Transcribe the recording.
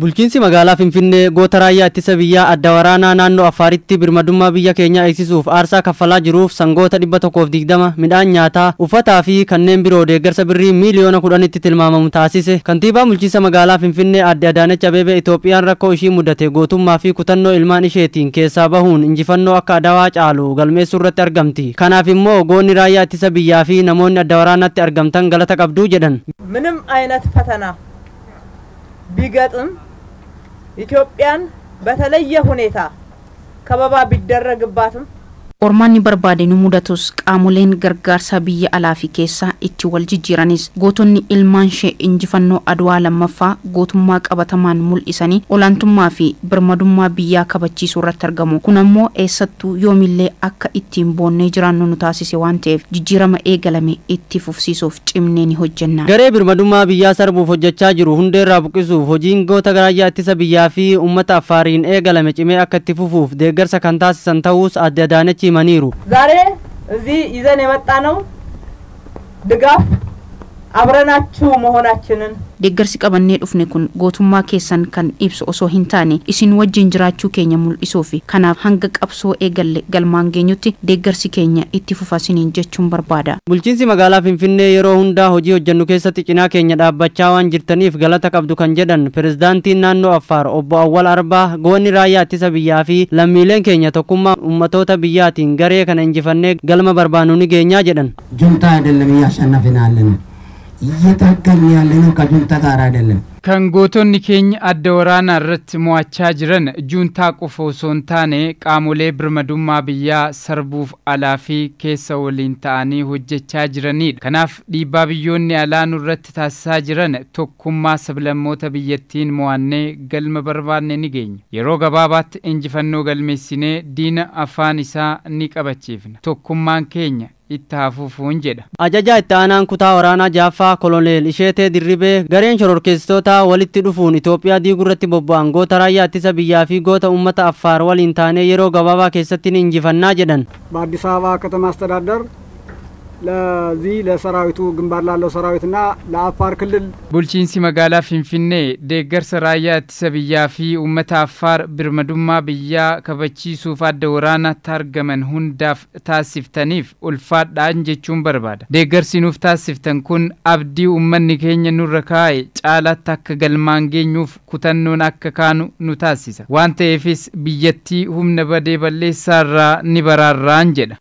Bulchiinsi magaalaa Finfinnee goota raayyaa ittisa biyyaa adda waraanaa naannoo Affaaritti birmadummaa biyya keenyaa eegsisuuf aarsaa kaffalaa jiruuf sangoota dhibba tokkoof digdama midhaan nyaataa uffataa fi kanneen biroo deeggarsa birrii miiliyoona kudhanitti tilmaamamu taasise. Kantiibaa bulchiinsa magaalaa Finfinnee adde Adaanech Abeebee Itoophiyaan rakkoo ishii mudate gootummaa fi kutannoo ilmaan isheetiin keessaa bahuun injifannoo akka adawaa caalu galmeessuu irratti argamti. Kanaaf immoo goonni raayyaa ittisa biyyaa fi namoonni adda waraanaatti argamtan galata qabduu jedhan. ምንም አይነት ፈተና ቢገጥም ኢትዮጵያን በተለየ ሁኔታ ከበባ ቢደረግባትም Ormaanni barbaade nu mudatus qaamoleen gargaarsa biyya alaa fi keessaa itti wal jijjiiranis gootonni ilmaan ishee injifannoo adwaa lammaffaa gootummaa qabatamaan mul'isanii olaantummaa fi birmadummaa biyyaa kabachiisuu irratti argamu. Kun ammoo eessattuu yoomillee akka ittiin boonnee jiraannu nu taasise waan ta'eef jijjiirama eegalame itti fufsiisuuf cimnee ni hojjenna. Garee birmadummaa biyyaa sarbuuf hojjechaa jiru hundeerraa buqqisuuf hojiin goota raayyaa ittisa biyyaa fi uummata affaariin eegalame cimee akka itti fufuuf deeggarsa kan taasisan ta'uus adde Adaanechi himaniiru. ዛሬ እዚህ ይዘን የመጣ ነው ድጋፍ አብረናችሁ መሆናችንን deeggarsi qabannee dhufne kun gootummaa keessan kan ibsu osoo hin taane isin wajjin jiraachuu keenya mul'isuu fi kanaaf hanga qabsoo eegalle galmaan geenyutti deeggarsi keenya itti fufasiniin jechuun barbaada. Bulchiinsi magaalaa Finfinnee yeroo hundaa hojii hojjennu keessatti cinaa keenya dhaabbachaa waan jirtaniif galata qabdu kan jedhan pirezidaantiin naannoo Affaar obbo Awwal Arbaa goonni raayyaa ittisa biyyaa fi lammiileen keenya tokkummaa uummatoota biyyaatiin garee kana injifannee galma barbaanuu ni geenyaa jedhan. Juntaa እየታገልን ያለነው ከጁንታ ጋር አይደለም። Kan gootonni keenya adda waraanaa irratti mo'achaa jiran juuntaa qofa osoo hin taane qaamolee birmadummaa biyyaa sarbuuf alaa fi keessa waliin ta'anii hojjechaa jiranidha. Kanaaf dhiibbaa biyyoonni alaa nurratti taasisaa jiran tokkummaa sablammoota biyyattiin mo'annee galma barbaanne ni geenya. Yeroo gabaabaatti injifannoo galmeessinee diina afaan isaa ni qabachiifna. Tokkummaan keenya itti hafuufuun jedha. Ajajaa itti aanaan kutaa waraanaa jaaffaa koloneel isheetee dirribee gareen shororkeessitoota walitti dhufuun Itoophiyaa diigurratti bobba'an goota raayyaa ittisa biyyaa fi goota uummata affaar waliin taanee yeroo gabaabaa keessatti ni injifannaa jedhan. በአዲስ አበባ ከተማ አስተዳደር ለዚህ ለሰራዊቱ ግንባር ላለው ሰራዊትና ለአፋር ክልል raayyaa ittisa biyyaa fi uummata Affaar birmadummaa biyyaa kabachiisuuf adda waraanaatti argaman hundaaf taasiftaniif ulfaadhaan jechuun barbaada. Deeggarsi nuuf taasiftan kun abdii uummanni keenya nurra kaa'e caalaatti akka galmaan geenyuuf kutannoon akka kaanu nu taasisa. Waan ta'eefis biyyattii humna badee balleessaarraa ni baraarraan jedha.